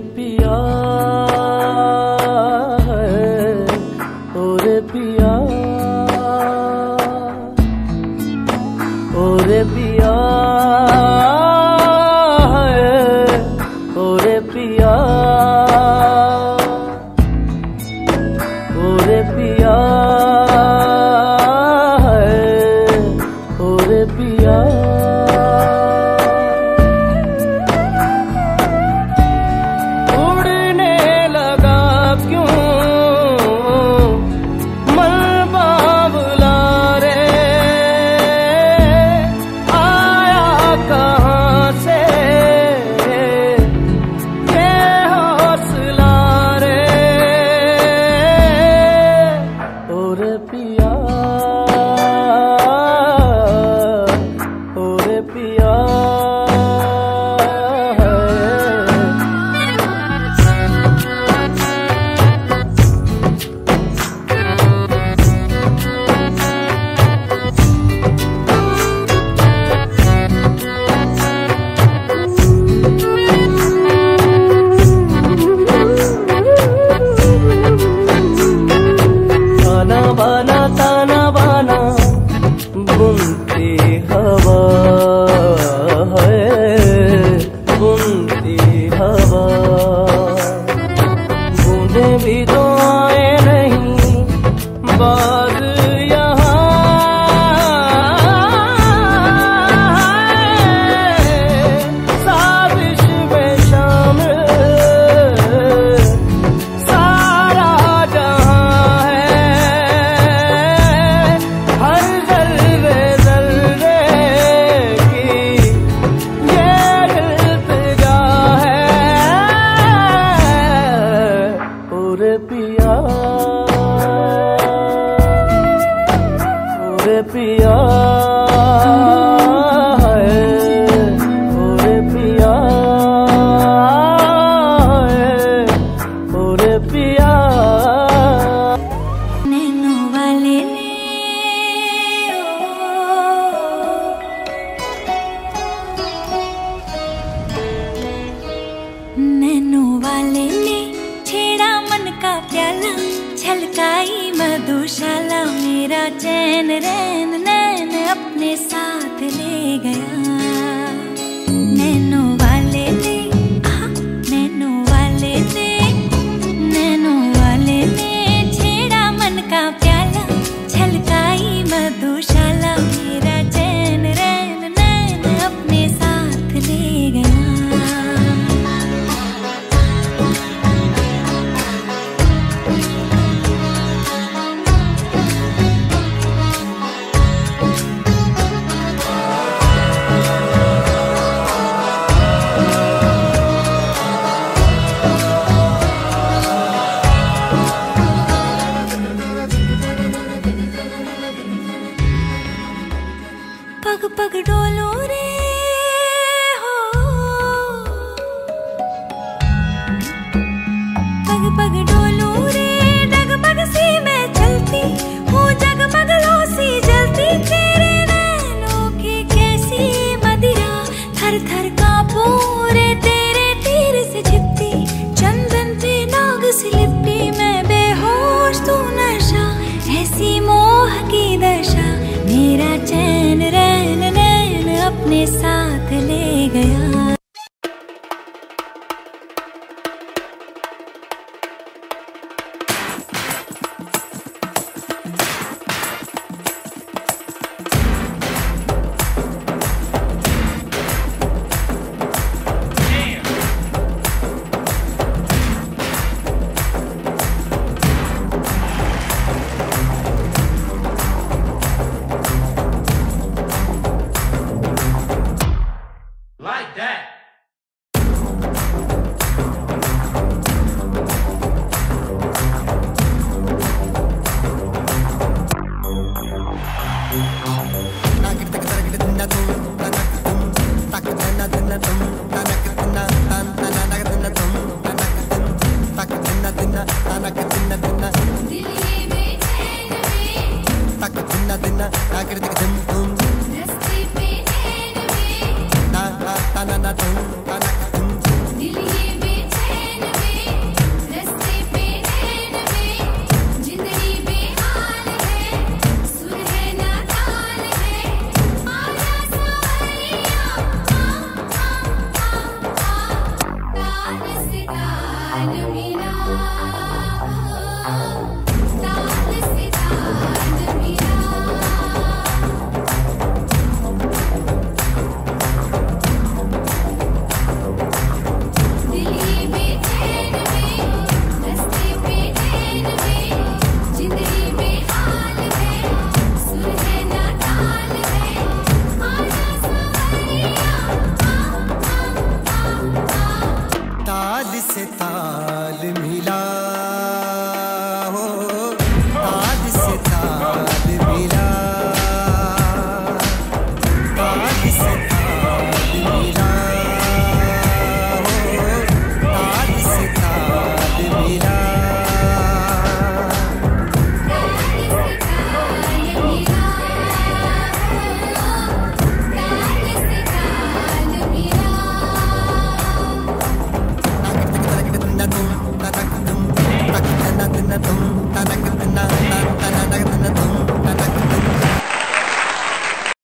arrepio. 呀 पिया है पिया वाले ने वाले ने, छेड़ा मन का प्याला, छलकाई मधुशाला, मेरा चैन रैन अपने साथ ले गया। पग पग डोलू रे अपने साथ ले गए Dinner, dinner, I get it,